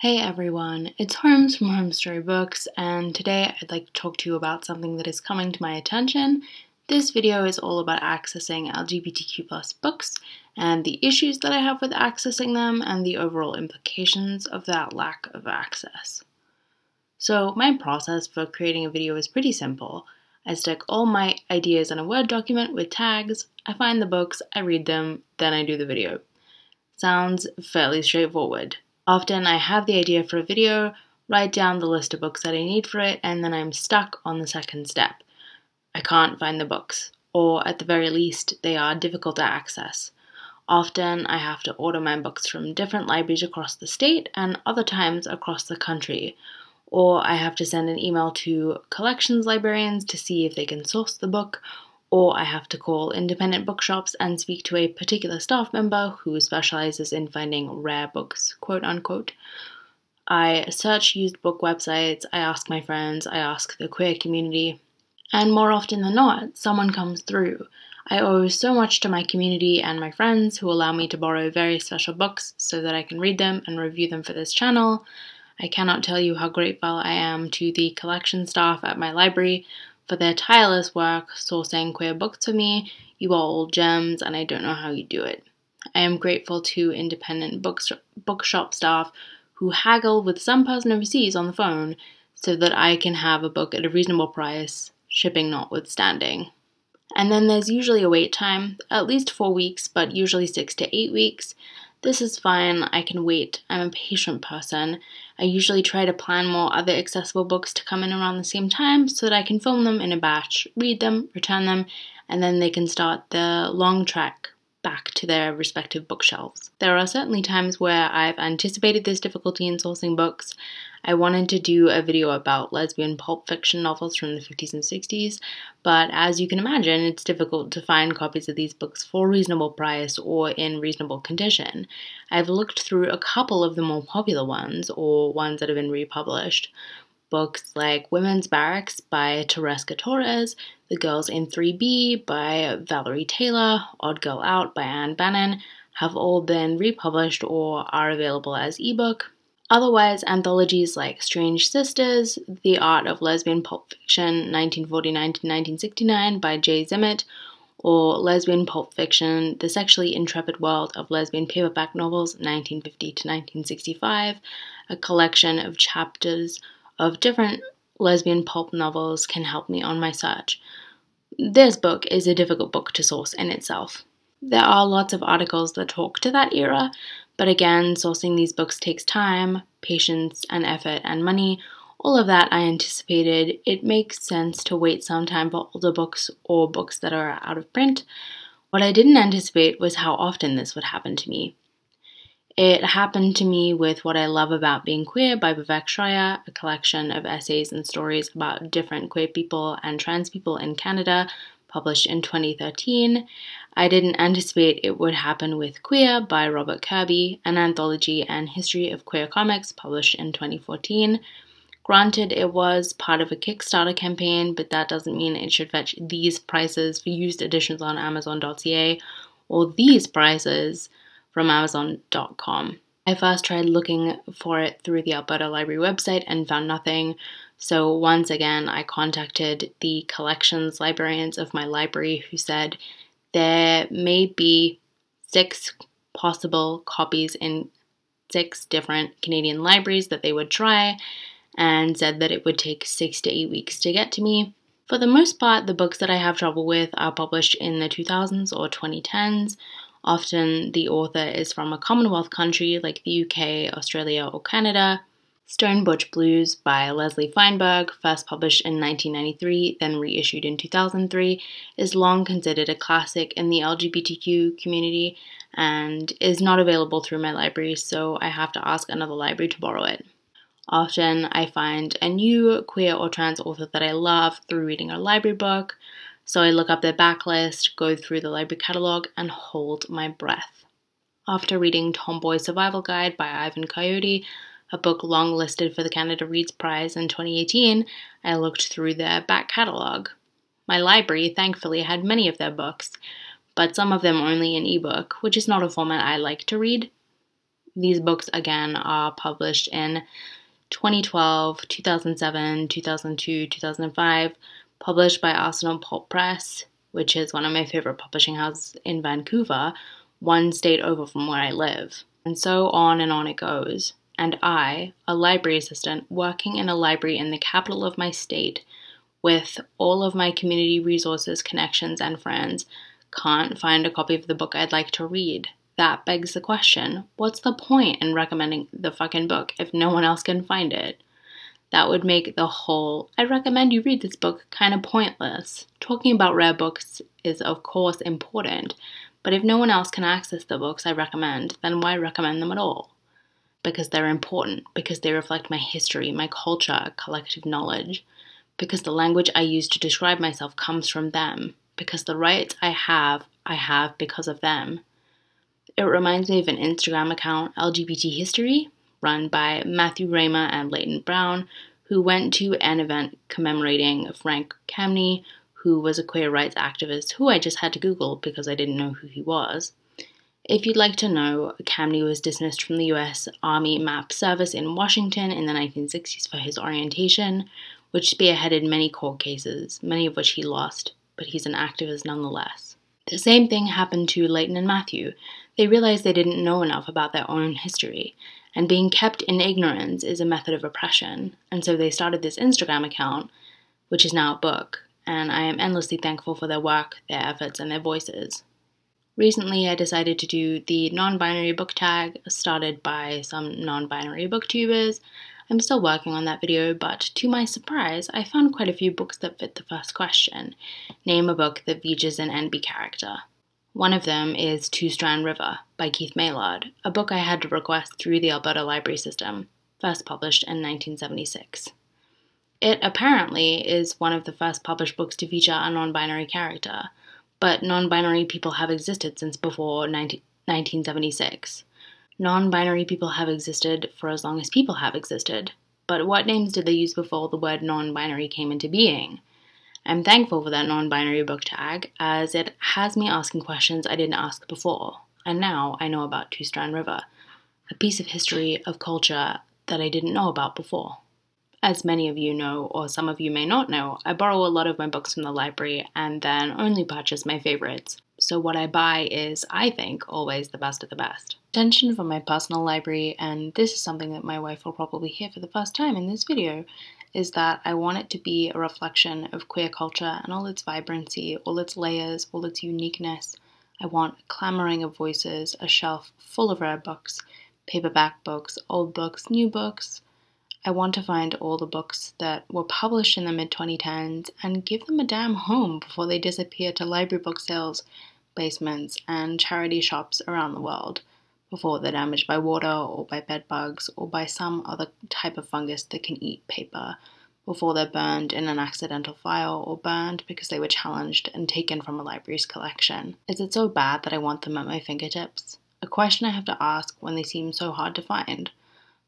Hey everyone, it's Holmes from Holmes Story Books, and today I'd like to talk to you about something that is coming to my attention. This video is all about accessing LGBTQ books and the issues that I have with accessing them and the overall implications of that lack of access. So, my process for creating a video is pretty simple. I stick all my ideas in a Word document with tags, I find the books, I read them, then I do the video. Sounds fairly straightforward. Often I have the idea for a video, write down the list of books that I need for it, and then I'm stuck on the second step. I can't find the books, or at the very least, they are difficult to access. Often I have to order my books from different libraries across the state and other times across the country, or I have to send an email to collections librarians to see if they can source the book, or I have to call independent bookshops and speak to a particular staff member who specializes in finding rare books, quote unquote. I search used book websites, I ask my friends, I ask the queer community, and more often than not, someone comes through. I owe so much to my community and my friends who allow me to borrow very special books so that I can read them and review them for this channel. I cannot tell you how grateful I am to the collection staff at my library for their tireless work sourcing queer books for me. You are all gems, and I don't know how you do it. I am grateful to independent bookshop staff who haggle with some person overseas on the phone so that I can have a book at a reasonable price, shipping notwithstanding. And then there's usually a wait time, at least four weeks, but usually six to eight weeks, this is fine, I can wait. I'm a patient person. I usually try to plan more other accessible books to come in around the same time so that I can film them in a batch, read them, return them, and then they can start the long trek back to their respective bookshelves. There are certainly times where I've anticipated this difficulty in sourcing books. I wanted to do a video about lesbian pulp fiction novels from the 50s and 60s, but as you can imagine, it's difficult to find copies of these books for reasonable price or in reasonable condition. I've looked through a couple of the more popular ones, or ones that have been republished, Books like Women's Barracks by Tereska Torres, The Girls in 3B by Valerie Taylor, Odd Girl Out by Ann Bannon have all been republished or are available as ebook. Otherwise, anthologies like Strange Sisters, The Art of Lesbian Pulp Fiction 1949-1969 by Jaye Zimmet, or Lesbian Pulp Fiction, The Sexually Intrepid World of Lesbian Paperback Novels 1950 to 1965, a collection of chapters of different lesbian pulp novels can help me on my search. This book is a difficult book to source in itself. There are lots of articles that talk to that era, but again, sourcing these books takes time, patience, and effort and money. All of that I anticipated. It makes sense to wait some time for older books or books that are out of print. What I didn't anticipate was how often this would happen to me. It happened to me with What I Love About Being Queer by Vivek Shraya, a collection of essays and stories about different queer people and trans people in Canada, published in 2013. I didn't anticipate it would happen with Queer by Robert Kirby, an anthology and history of queer comics published in 2014. Granted, it was part of a Kickstarter campaign, but that doesn't mean it should fetch these prices for used editions on Amazon.ca or these prices from Amazon.com. I first tried looking for it through the Alberta Library website and found nothing. So once again, I contacted the collections librarians of my library who said there may be six possible copies in six different Canadian libraries that they would try and said that it would take six to eight weeks to get to me. For the most part, the books that I have trouble with are published in the 2000s or 2010s Often the author is from a Commonwealth country like the UK, Australia, or Canada. Stone Butch Blues by Leslie Feinberg, first published in 1993, then reissued in 2003, is long considered a classic in the LGBTQ community and is not available through my library, so I have to ask another library to borrow it. Often I find a new queer or trans author that I love through reading a library book. So I look up their backlist, go through the library catalogue, and hold my breath. After reading Tomboy Survival Guide by Ivan Coyote, a book long listed for the Canada Reads Prize in 2018, I looked through their back catalogue. My library, thankfully, had many of their books, but some of them only in ebook, which is not a format I like to read. These books, again, are published in 2012, 2007, 2002, 2005, published by Arsenal Pulp Press, which is one of my favorite publishing houses in Vancouver, one state over from where I live. And so on and on it goes. And I, a library assistant working in a library in the capital of my state, with all of my community resources, connections, and friends, can't find a copy of the book I'd like to read. That begs the question what's the point in recommending the fucking book if no one else can find it? That would make the whole, I recommend you read this book, kind of pointless. Talking about rare books is, of course, important, but if no one else can access the books I recommend, then why recommend them at all? Because they're important, because they reflect my history, my culture, collective knowledge, because the language I use to describe myself comes from them, because the rights I have, I have because of them. It reminds me of an Instagram account, LGBT History, run by Matthew Riemer and Leighton Brown, who went to an event commemorating Frank Kameny, who was a queer rights activist who I just had to Google because I didn't know who he was. If you'd like to know, Kameny was dismissed from the US Army MAP service in Washington in the 1960s for his orientation, which spearheaded many court cases, many of which he lost, but he's an activist nonetheless. The same thing happened to Leighton and Matthew. They realized they didn't know enough about their own history, and being kept in ignorance is a method of oppression. And so they started this Instagram account, which is now a book, and I am endlessly thankful for their work, their efforts, and their voices. Recently, I decided to do the non binary book tag started by some non binary booktubers. I'm still working on that video, but to my surprise, I found quite a few books that fit the first question. Name a book that features an NB character. One of them is Two Strand River by Keith Maillard, a book I had to request through the Alberta Library System, first published in 1976. It apparently is one of the first published books to feature a non binary character, but non binary people have existed since before 19- 1976. Non binary people have existed for as long as people have existed, but what names did they use before the word non binary came into being? I'm thankful for that non binary book tag, as it has me asking questions I didn't ask before, and now I know about Two Strand River, a piece of history, of culture that I didn't know about before. As many of you know, or some of you may not know, I borrow a lot of my books from the library and then only purchase my favorites. So what I buy is, I think, always the best of the best. Attention from my personal library, and this is something that my wife will probably hear for the first time in this video, is that I want it to be a reflection of queer culture and all its vibrancy, all its layers, all its uniqueness. I want a clamoring of voices, a shelf full of rare books, paperback books, old books, new books, I want to find all the books that were published in the mid 2010s and give them a damn home before they disappear to library book sales, basements, and charity shops around the world, before they're damaged by water or by bed bugs or by some other type of fungus that can eat paper, before they're burned in an accidental fire or burned because they were challenged and taken from a library's collection. Is it so bad that I want them at my fingertips? A question I have to ask when they seem so hard to find.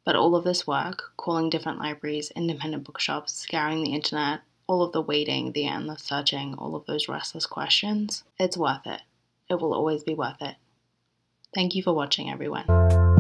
But all of this work, calling different libraries, independent bookshops, scouring the internet, all of the waiting, the endless searching, all of those restless questions, it's worth it. It will always be worth it. Thank you for watching, everyone.